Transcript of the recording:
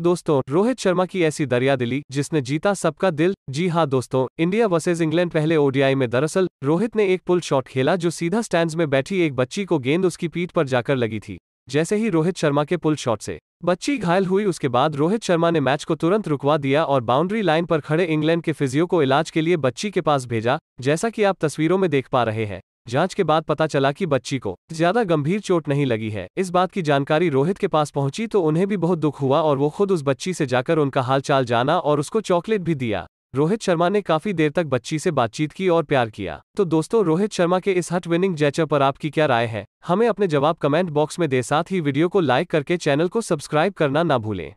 दोस्तों, रोहित शर्मा की ऐसी दरिया दिली, जिसने जीता सबका दिल। जी हाँ दोस्तों, इंडिया वर्सेज इंग्लैंड पहले ओडीआई में। दरअसल, रोहित ने एक पुल शॉट खेला जो सीधा स्टैंड में बैठी एक बच्ची को गेंद उसकी पीठ पर जाकर लगी थी, जैसे ही रोहित शर्मा के पुल शॉट से। बच्ची घायल हुई, उसके बाद रोहित शर्मा ने मैच को तुरंत रुकवा दिया और बाउंड्री लाइन पर खड़े इंग्लैंड के फिजियो को इलाज के लिए बच्ची के पास भेजा, जैसा कि आप तस्वीरों में देख पा रहे हैं। जाँच के बाद पता चला कि बच्ची को ज़्यादा गंभीर चोट नहीं लगी है। इस बात की जानकारी रोहित के पास पहुँची तो उन्हें भी बहुत दुख हुआ और वो खुद उस बच्ची से जाकर उनका हालचाल जाना और उसको चॉकलेट भी दिया। रोहित शर्मा ने काफ़ी देर तक बच्ची से बातचीत की और प्यार किया। तो दोस्तों, रोहित शर्मा के इस हट विनिंग जैचर पर आपकी क्या राय है? हमें अपने जवाब कमेंट बॉक्स में दे साथ ही वीडियो को लाइक करके चैनल को सब्सक्राइब करना ना भूलें।